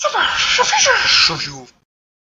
Ça va, je fais je.